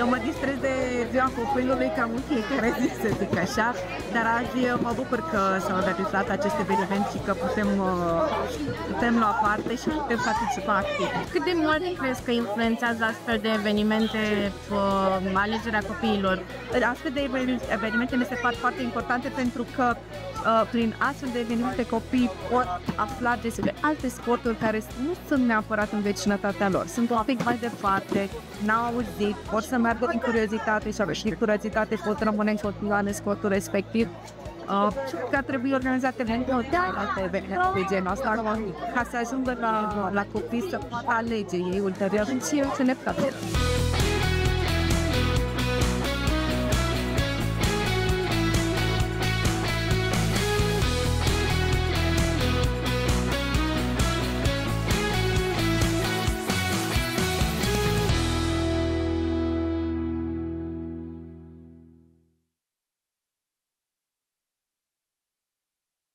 Eu mă distrez de ziua copilului cam în fiecare zi, să zic așa, dar azi mă bucur că s-a organizat acest eveniment și că putem, uh, putem lua parte și putem participa activ. Cât de mult crezi că influențează astfel de evenimente uh, alegerea copiilor? Astfel de evenimente ne se par foarte importante pentru că uh, prin astfel de evenimente copiii pot afla despre alte sporturi care nu sunt neapărat în vecinătatea lor. Sunt un pic mai departe, n-au auzit, pot să meargă din curiozitate și și din curiozitate pot rămâne în continuare în sportul respectiv. Uh, că trebuie organizate multe alte evenimente de genul ăsta ca să ajungă la, la copii să alege ei ulterior și să ne plătească.